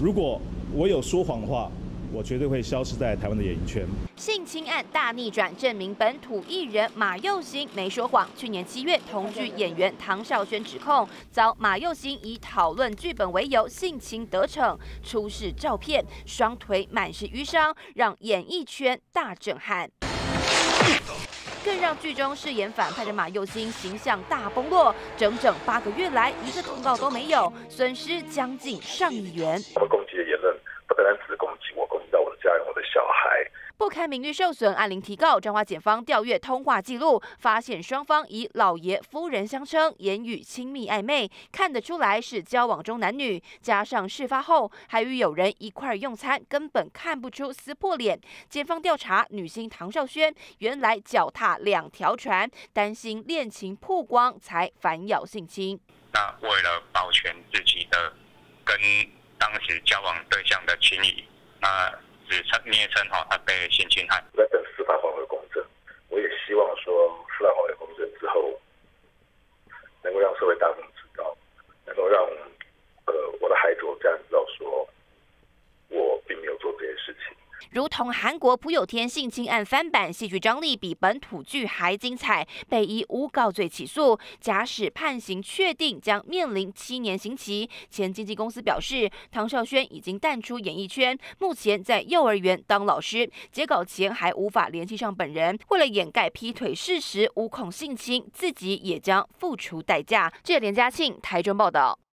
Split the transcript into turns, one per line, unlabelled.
如果我有说谎的话，我绝对会消失在台湾的演艺圈。
性侵案大逆转，证明本土艺人马佑兴没说谎。去年七月，同剧演员唐少轩指控遭马佑兴以讨论剧本为由性侵得逞，出示照片，双腿满是淤伤，让演艺圈大震撼。更让剧中饰演反派的马佑兴形象大崩落，整整八个月来一个通告都没有，损失将近上亿元。
攻击的言论不单单只是攻击我，攻击到我的家人、我的小孩。
不堪名誉受损，按铃提告。彰化检方调阅通话记录，发现双方以老爷夫人相称，言语亲密暧昧，看得出来是交往中男女。加上事发后还与友人一块用餐，根本看不出撕破脸。检方调查女星唐少轩，原来脚踏两条船，担心恋情曝光，才反咬性侵。
那为了保全自己的跟当时交往对象的情谊，那。是称捏称哈，他被性侵害。
在等司法黄回公正，我也希望说司法黄回公正之后，能够让社会大众知道，能够让呃我的孩子、我家人知道，说我并没有做这些事情。
如同韩国朴有天性侵案翻版，戏剧张力比本土剧还精彩，被以诬告罪起诉。假使判刑确定，将面临七年刑期。前经纪公司表示，唐少轩已经淡出演艺圈，目前在幼儿园当老师。截稿前还无法联系上本人，为了掩盖劈腿事实，无恐性侵，自己也将付出代价。这连嘉庆台中报道。